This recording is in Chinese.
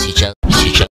七张，七张。